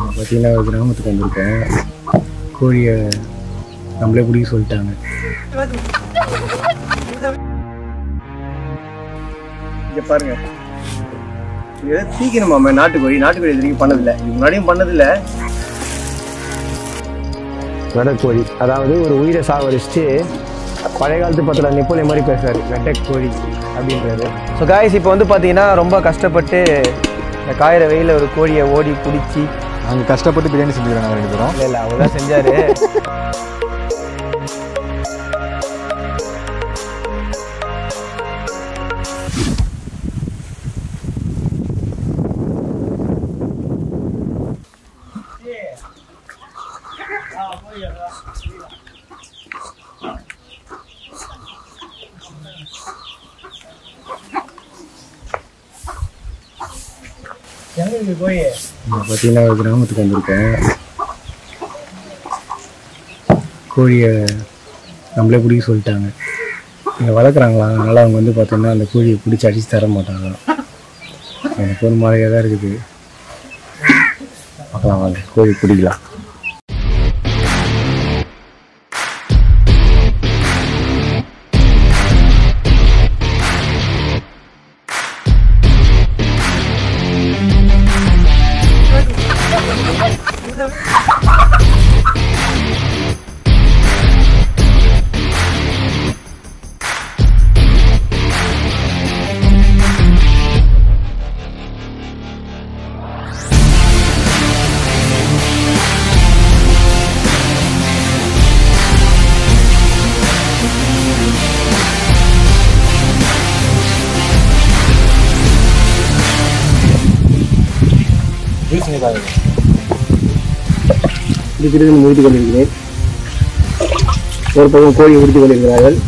பார்த்தீங்கன்னா ஒரு கிராமத்துக்கு வந்திருக்கேன். கோழியை நம்மளே பிடிக்க சொல்லிட்டாங்க. இங்கே பாருங்க. ஏதோ சீக்கிரம் தீக்கணுமாமே நாட்டுக்கோழி நாட்டுக்கோழி இது வரைக்கும் பண்ணதில்லை. முன்னாடியும் பண்ணதில்லை. வெடக்கோழி. அதாவது ஒரு உயிரை சாவடிச்சுட்டு பழைய காலத்து பத்தில் நெப்போலியன் மாதிரி பேசுறாரு. வெட்டைக்கோழி அப்படின்றது ஸோ காய்ஸ் இப்போ வந்து பார்த்தீங்கன்னா ரொம்ப கஷ்டப்பட்டு இந்த காயிற வெயில ஒரு கோழியை ஓடி பிடிச்சி நாங்கள் கஷ்டப்பட்டு பிரியாணி செஞ்சுக்கிறாங்க ரெண்டு பேரும். இல்லை இல்லை அவர் தான் செஞ்சாரு பார்த்தீங்கன்னா ஒரு கிராமத்துக்கு வந்திருக்கேன். கோழியை நம்மளே பிடிக்க சொல்லிட்டாங்க. இங்கே வளர்க்குறாங்களா? அதனால் அவங்க வந்து பார்த்தோம்னா அந்த கோழியை பிடிச்சி அடித்து தர மாட்டாங்க. எனக்கு ஒரு மாதிரியாக தான் இருக்குது. பார்க்கலாம் வாங்க கோழி பிடிக்கலாம். இருக்கிறது முடித்து கொண்டிருக்கிறேன் ஒரு பக்கம் கோழி முடித்துக் கொண்டிருக்கிறார்கள்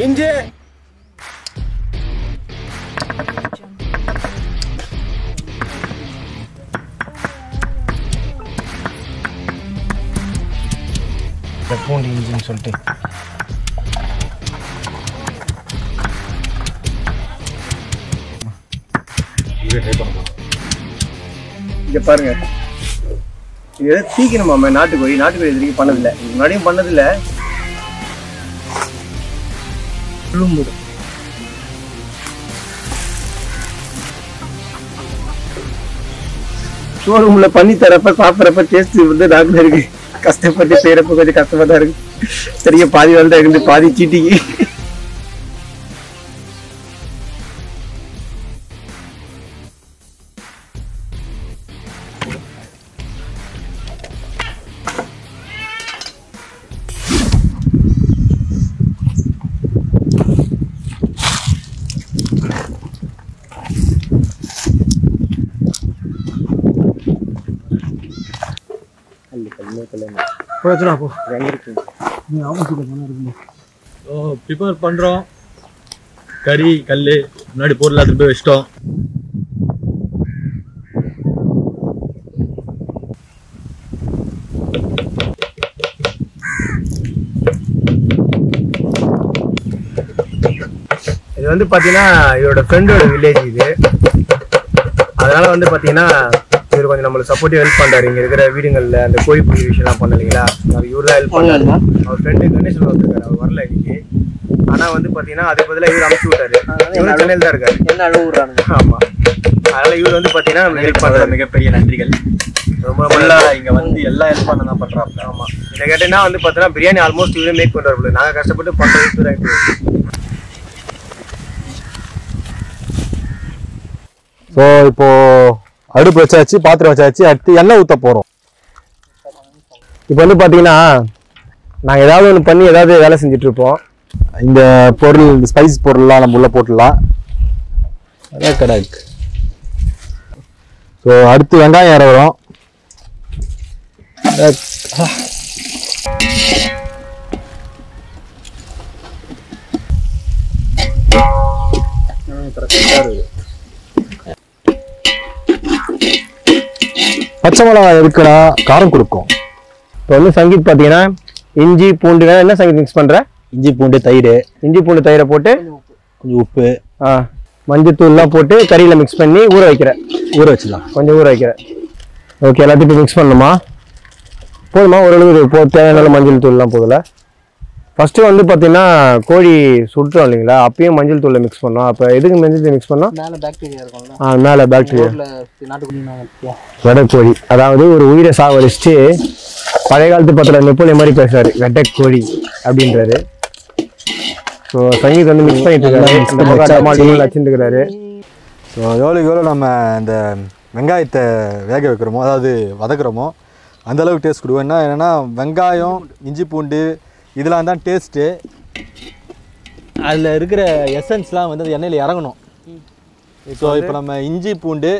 இஞ்சு பூண்டு இஞ்சின்னு சொல்லிட்டு இங்க பாருங்க. இது எதாவது தீக்கணுமாமே நாட்டுக்கோழி நாட்டுக்கோழி இது வரைக்கும் பண்ணதில்லை. முன்னாடியும் பண்ணதில்லை. விழும்புது ஷோரூம்ல பண்ணி தரப்ப சாப்பிட்றப்ப டேஸ்ட் வந்து நாக்குல இருக்கு. கஷ்டப்பட்டு செய்யறப்ப கொஞ்சம் கஷ்டமா தான் இருக்கு. சரியா பாதி வந்து இருந்து பாதி சீட்டிக்கு. போச்சுனா போ. நீ ஆப்போசிட்ல போனா இருக்குமா ப்ரிப்பேர் பண்ணுறோம் கறி கல் முன்னாடி பொருள் எடுத்துட்டு போய் வச்சிட்டோம். இது வந்து பாத்தீங்கன்னா இவரோட ஃப்ரெண்டோட வில்லேஜ் இது. அதனால வந்து பாத்தீங்கன்னா இவர் கொஞ்சம் நம்மளுக்கு சப்போர்ட்டிவ் ஹெல்ப் பண்றாரு. இங்க இருக்கிற வீடுங்கள்ல அந்த கோழி புள்ளி விஷயம்லாம் பண்ண இல்லைங்களா அது இவர் தான் ஹெல்ப் பண்ணாரு. அவர் ஃப்ரெண்டு கணேசன் வந்திருக்காரு அவர் வரல இன்னைக்கு. ஆனா வந்து பாத்தீங்கன்னா அதுக்கு பதிலா இவர் அமுச்சு விட்டாரு. இவரும் சென்னையில் தான் இருக்காரு. என்ன அழுகுறானுங்க ஆமா. அதனால இவர் வந்து பாத்தீங்கன்னா நமக்கு ஹெல்ப் பண்றாரு. மிகப்பெரிய நன்றிகள். ரொம்ப ஃபுல்லா இங்க வந்து எல்லா ஹெல்ப் பண்ண தான் பண்றாப்ல. ஆமா. இதை கேட்டீங்கன்னா வந்து பாத்தீங்கன்னா பிரியாணி ஆல்மோஸ்ட் இவரே மேக் பண்றாரு நாங்க கஷ்டப்பட்டு பண்றது ஸோ இப்போ அடுப்பு வச்சாச்சு பாத்திரம் வச்சாச்சு அடுத்து எண்ணெய் ஊற்ற போகிறோம் இப்போ வந்து பார்த்தீங்கன்னா நாங்கள் ஏதாவது ஒன்று பண்ணி ஏதாவது வேலை செஞ்சிட்ருப்போம் இந்த பொருள் இந்த ஸ்பைஸ் பொருள்லாம் நம்ம உள்ளே போட்டுடலாம். அதான் கிடக்கு ஸோ அடுத்து வெங்காயம் இற பச்சை மிளகாய் எதுக்குன்னா காரம் கொடுக்கும். இப்போ வந்து சங்கீத் பாத்தீங்கன்னா இஞ்சி பூண்டு என்ன சங்கீத் மிக்ஸ் பண்ற? இஞ்சி பூண்டு தயிர். இஞ்சி பூண்டு தயிரை போட்டு கொஞ்சம் உப்பு. ஆ மஞ்சத்தூள்லாம் போட்டு கறியில் மிக்ஸ் பண்ணி ஊற வைக்கிறேன் ஊற வச்சிடலாம் கொஞ்சம் ஊற வைக்கிறேன் ஓகே எல்லாத்தையும் மிக்ஸ் பண்ணணுமா? போதுமா? ஓரளவு போ தேவையான மஞ்சள் தூள்லாம் போதில்ல ஃபஸ்ட்டு வந்து பார்த்தீங்கன்னா கோழி சுட்டுறோம் இல்லைங்களா? அப்பயும் மஞ்சள் தூளில் மிக்ஸ் பண்ணோம். அப்போ எதுக்கு மஞ்சள் தூள் மிக்ஸ் பண்ணோம்? மேலே பாக்டீரியா இருக்கும்ல. ஆ மேலே பாக்டீரியா வெடக்கோழி. அதாவது ஒரு உயிரை சாவடிச்சுட்டு பழைய காலத்து பத்திர நெப்போலியன் மாதிரி பேசுறாரு. வெட்டக்கோழி அப்படின்றாரு. ஸோ சங்கீத் வந்து மிக்ஸ் பண்ணிட்டு இருக்காரு. வச்சுட்டு இருக்கிறாரு ஸோ எவ்வளோக்கு எவ்வளோ நம்ம இந்த வெங்காயத்தை வேக வைக்கிறோமோ அதாவது வதக்குறோமோ அந்த அளவுக்கு டேஸ்ட் கொடுக்கும். என்ன என்னென்னா வெங்காயம் இஞ்சி பூண்டு இதெல்லாம் தான் டேஸ்ட்டு அதில் இருக்கிற எசன்ஸ்லாம் வந்து அந்த எண்ணெயில் இறங்கணும். ஸோ இப்போ நம்ம இஞ்சி பூண்டு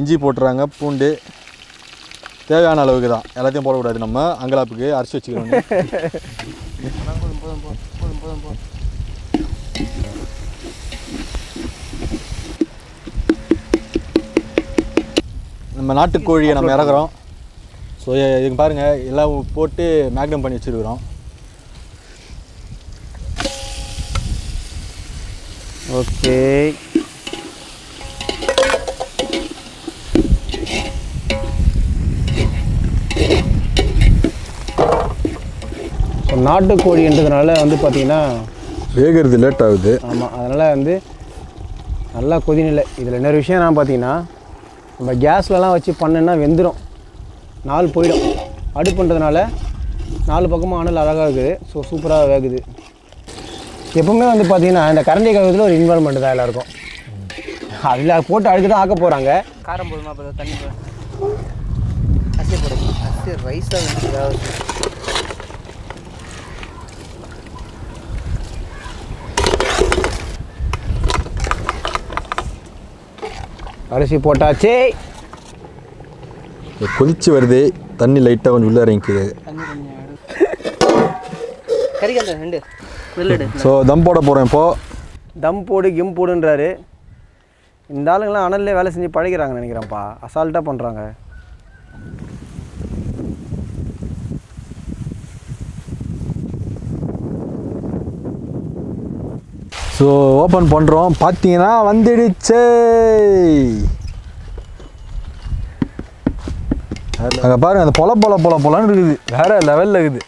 இஞ்சி போட்டுறாங்க பூண்டு. தேவையான அளவுக்கு தான். எல்லாத்தையும் போடக்கூடாது நம்ம. அங்கலாப்புக்கு அரைச்சி வச்சுக்கிறோம். நம்ம நாட்டுக்கோழியை நம்ம இறக்குறோம். ஸோ இதுக்கு பாருங்கள் எல்லாம் போட்டு மேக்னம் பண்ணி வச்சுருக்குறோம். ஓகே நாட்டுக்கோழின்றதுனால வந்து பார்த்தீங்கன்னா வேகிறது லேட் ஆகுது. ஆமாம் அதனால் வந்து நல்லா கொதிநிலை. இதில் இன்னொரு விஷயம் என்ன பார்த்தீங்கன்னா நம்ம கேஸ்லலாம் வச்சு பண்ணோன்னா வெந்துடும் நாள் போயிடும். அடுப்புன்றதுனால நாலு பக்கமும் அனல் அழகாக இருக்குது. ஸோ சூப்பராக வேகுது. எப்பவுமே வந்து பார்த்தீங்கன்னா இந்த கரண்டி கழுவுறதுல ஒரு இன்வால்மெண்ட் தான் எல்லாருக்கும். அதில் போட்டு அழுக்கு தான் ஆக்க போகிறாங்க காரம் போதுமா அப்போ தண்ணி. அரிசி போடு அரிசி ரைஸாக வந்து அரிசி போட்டாச்சு. கொதிச்சு வருது தண்ணி லைட்டாக கொஞ்சம் உள்ளே இறங்கிக்குது. ஸோ தம் போட போகிறோம் இப்போது தம் போடு கிம் போடுன்றாரு. இந்த ஆளுங்களாம் அனல்லே வேலை செஞ்சு பழகிறாங்கன்னு நினைக்கிறேன்ப்பா. அசால்ட்டாக பண்ணுறாங்க ஸோ ஓப்பன் பண்ணுறோம் பார்த்தீங்கன்னா வந்துடுச்சே. அங்கே பாருங்க அந்த பொல பொல பொல பொலன்னு இருக்குது. வேற லெவலில் இருக்குது.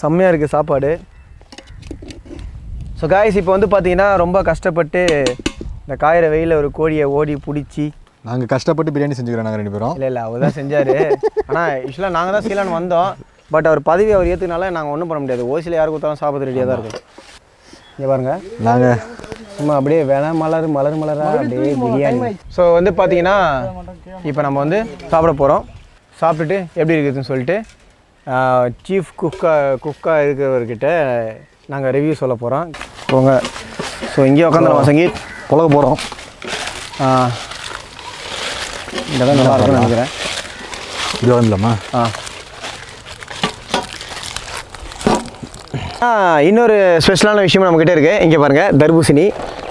செம்மையாக இருக்குது சாப்பாடு. ஸோ காய்ஸ் இப்போ வந்து பார்த்தீங்கன்னா ரொம்ப கஷ்டப்பட்டு இந்த காயிற வெயில ஒரு கோழியை ஓடி பிடிச்சி நாங்கள் கஷ்டப்பட்டு பிரியாணி செஞ்சுக்கிறோம் நாங்கள் ரெண்டு பேரும். இல்லை இல்லை அவர் தான் செஞ்சார். ஆனால் யூஸ்வலாக நாங்கள் தான் செய்யலான்னு வந்தோம். பட் அவர் பதவி அவர் ஏற்றுனால நாங்கள் ஒன்றும் பண்ண முடியாது. ஓசியில் யார் கொடுத்தாலும் சாப்பிட ரெடியாக தான் இருக்கும். இங்கே பாருங்க. நாங்கள் சும்மா அப்படியே வேணா மலர் மலர் மலரா அப்படியே பிரியாணி. ஸோ வந்து பார்த்தீங்கன்னா இப்போ நம்ம வந்து சாப்பிட போகிறோம் சாப்பிட்டுட்டு எப்படி இருக்குதுன்னு சொல்லிட்டு சீஃப் குக்கா குக்காக இருக்கிறவர்கிட்ட நாங்கள் ரிவ்யூ சொல்ல போகிறோம் போங்க. ஸோ இங்கேயே உட்காந்துருவோம் சங்கீத் புழக போகிறோம் ஆ, இந்த இடம் நல்லா இருக்கும்னு நினைக்கிறேன். இது ஆ. ஆ, இன்னொரு ஸ்பெஷலான விஷயமும் நம்மக்கிட்ட இருக்குது இங்கே பாருங்கள் தர்பூசணி.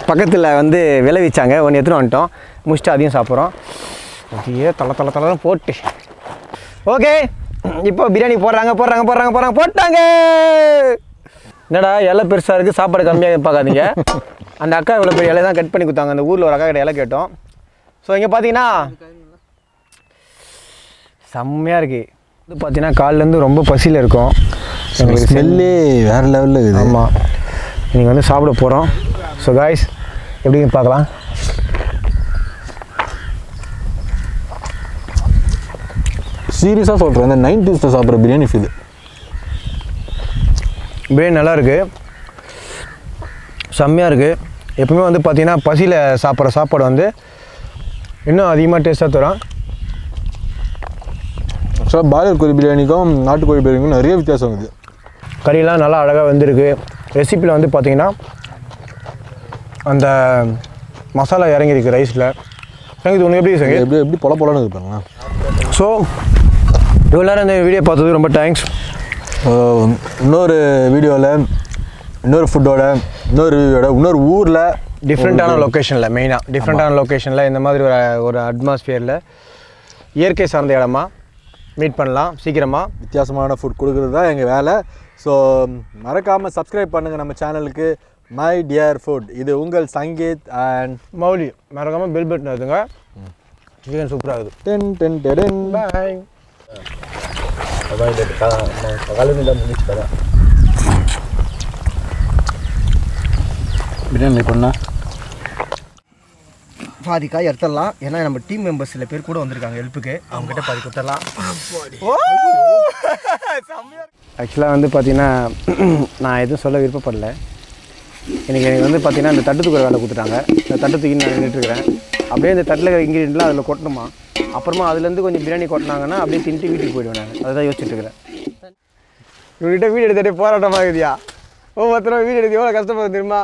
பக்கத்தில் வந்து விளைவிச்சாங்க ஒன்று எடுத்துகிட்டு வந்துட்டோம். முடிச்சுட்டு அதையும் சாப்பிட்றோம். அப்படியே தலை தலை தலை போட்டு. ஓகே இப்போ பிரியாணி போடுறாங்க போடுறாங்க போடுறாங்க போடுறாங்க. போட்டாங்க. என்னடா இலை பெருசாக இருக்குது சாப்பாடு கம்மியாக பார்க்காதீங்க. அந்த அக்கா இவ்வளோ பெரிய இலை தான் கட் பண்ணி கொடுத்தாங்க. அந்த ஊரில் ஒரு அக்கா கிட்ட இலை கேட்டோம். ஸோ இங்கே பார்த்தீங்கன்னா செம்மையாக இருக்குது இது பார்த்தீங்கன்னா காலிலேருந்து ரொம்ப பசியில் இருக்கும். எங்களுக்கு ஸ்மெல்லே வேற லெவலில் இருக்குது. ஆமாம் நீங்கள் வந்து சாப்பிட போகிறோம் ஸோ காய்ஸ் எப்படின்னு பார்க்கலாம்? சீரியஸாக சொல்கிறேன் இந்த நைன்டிஸில் சாப்பிட்ற பிரியாணி ஃபீல் பிரியாணி நல்லா இருக்குது செம்மையாக இருக்குது எப்பவுமே வந்து பார்த்தீங்கன்னா பசியில் சாப்பிட்ற சாப்பாடு வந்து இன்னும் அதிகமாக டேஸ்ட்டாக தரும். ஆக்சுவலாக பாய்லர் கோழி பிரியாணிக்கும் நாட்டுக்கோழி பிரியாணிக்கும் நிறைய வித்தியாசம் இருக்குது. கறியெல்லாம் நல்லா அழகாக வெந்திருக்கு. ரெசிப்பியில் வந்து பார்த்தீங்கன்னா அந்த மசாலா இறங்கியிருக்கு ரைஸில். சங்கீத் உனக்கு எப்படி சங்கீத் எப்படி எப்படி பொல பொலன்னு இருப்பாங்க ஸோ இவ்வளோ நேரம் இந்த வீடியோ பார்த்தது ரொம்ப தேங்க்ஸ் இன்னொரு வீடியோவில் இன்னொரு ஃபுட்டோட இன்னொரு ரிவ்யூவோட இன்னொரு ஊரில் டிஃப்ரெண்ட்டான லொக்கேஷனில் மெயினாக டிஃப்ரெண்ட்டான லொக்கேஷனில் இந்த மாதிரி ஒரு ஒரு அட்மாஸ்ஃபியரில் இயற்கை சார்ந்த இடமா மீட் பண்ணலாம் சீக்கிரமாக வித்தியாசமான ஃபுட் கொடுக்குறது தான் எங்கள் வேலை. ஸோ மறக்காமல் சப்ஸ்கிரைப் பண்ணுங்கள் நம்ம சேனலுக்கு மை டியர் ஃபுட் இது உங்கள் சங்கீத் அண்ட் மௌலி. மறக்காமல் பெல் பட்டன் எடுத்துங்க சிக்கன் சூப்பராக இருக்குது. டென் டென் டென் பாய் பிரியாணி பண்ணா? பாதி காய் எடுத்துடலாம். ஏன்னா நம்ம டீம் மெம்பர்ஸ் சில பேர் கூட வந்திருக்காங்க ஹெல்ப்புக்கு அவங்ககிட்ட பாதி கொடுத்துடலாம். ஆக்சுவலாக வந்து பார்த்தீங்கன்னா நான் எதுவும் சொல்ல விருப்பப்படல. எனக்கு எனக்கு வந்து பார்த்தீங்கன்னா இந்த தட்டு தூக்குற வேலை கொடுத்துட்டாங்க. இந்த தட்டு தூக்கி நான் நின்றுட்டுருக்கிறேன் அப்படியே இந்த தட்டில் இருக்கிற இன்க்ரீடியன்ட்லாம் அதில் கொட்டணுமா? அப்புறமா அதுலேருந்து கொஞ்சம் பிரியாணி கொட்டினாங்கன்னா அப்படியே தின்ட்டு வீட்டுக்கு போயிடுவேன் நான். அதை தான் யோசிச்சுட்டு இருக்கிறேன். இவங்ககிட்ட வீடு எடுத்துகிட்டே போராட்டமாக இருக்குதியா? ஒவ்வொருத்தரும் வீடு எடுத்து எவ்வளோ கஷ்டப்படுது தெரியுமா?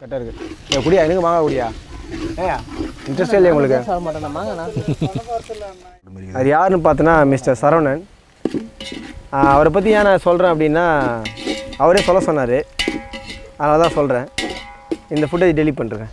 கரெக்டாக இருக்குது என் குடியா? எனக்கு வாங்க குடியா? ஏயா இன்ட்ரெஸ்ட் இல்லையா உங்களுக்கு? அது யாருன்னு பார்த்தோன்னா மிஸ்டர் சரவணன். அவரை பற்றி ஏன் நான் சொல்கிறேன் அப்படின்னா அவரே சொல்ல சொன்னார். அதனால தான் சொல்கிறேன் இந்த ஃபுட்டை டெலிட் பண்ணுறேன்